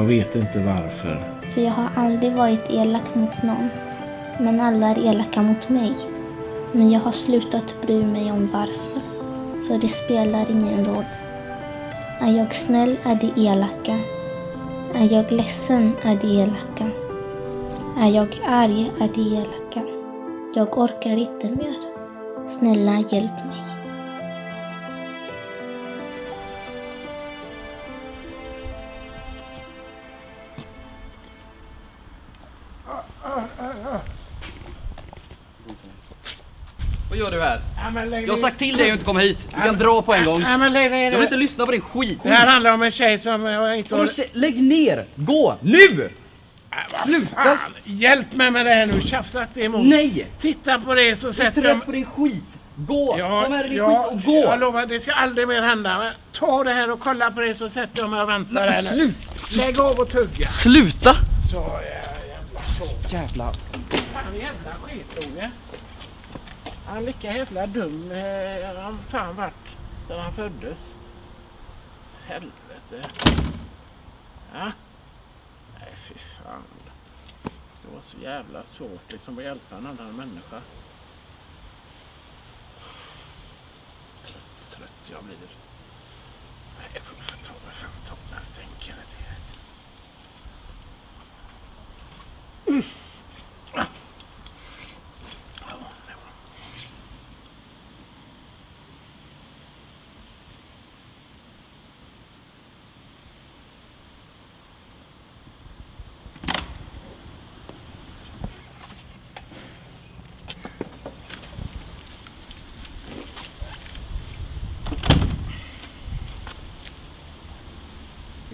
Jag vet inte varför. För jag har aldrig varit elak mot någon. Men alla är elaka mot mig. Men jag har slutat bry mig om varför. För det spelar ingen roll. Är jag snäll är det elaka. Är jag ledsen är det elaka. Är jag arg är det elaka. Jag orkar inte mer. Snälla hjälp mig. Vad gör du här? Jag har sagt till dig att inte komma hit. Du kan dra på en gång. Jag vill inte lyssna på din skit. Det här handlar om en tjej som jag inte har... Lägg ner! Gå! Nu! Sluta! Fan, hjälp mig med det här nu. Tjafsa inte emot. Nej! Titta på det så Jag sätter jag... trött på din skit. Gå! Ja, Ta med dig din ja, skit och gå! Jag lovar, det ska aldrig mer hända. Men ta det här och kolla på det så sätter jag mig och väntar nu. Slut! Lägg av och tugga. Sluta! Så, ja, jävla. Jävla... Fan jävla skitunge. Han är lika jävla dum eh, han fan varit sedan han föddes. Helvete. Ja. Nej fy fan. Det ska vara så jävla svårt liksom att hjälpa en annan människa. Trött, trött jag blir. Nej jag får ta mig fram ta den här det.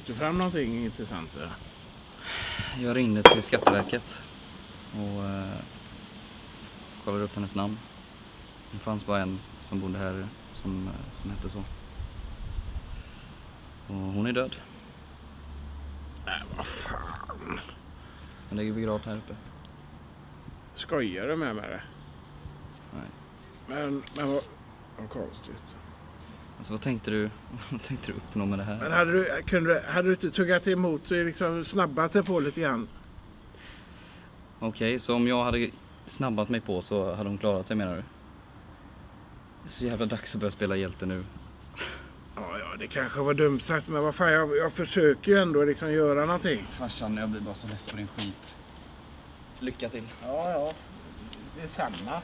Fick du fram någonting intressant där? Jag ringde till Skatteverket och eh, kollade upp hennes namn. Det fanns bara en som bodde här som, eh, som hette så. Och hon är död. Nej vad fan. Hon ligger begravd här uppe. Skojar du med mig? det? Nej. Men, men vad, vad konstigt. Alltså vad tänkte du, vad tänkte du uppnå med det här? Men hade du, kunde, du- hade du inte tuggat emot och liksom snabbat dig på lite grann? Okej, så om jag hade snabbat mig på så hade hon klarat sig menar du? Det är så jävla dags att börja spela hjälte nu. Ja, ja, det kanske var dumt sagt men vad fan jag, jag försöker ju ändå liksom göra någonting. Farsan, jag blir bara så less på din skit. Lycka till. Ja, ja. Det är samma.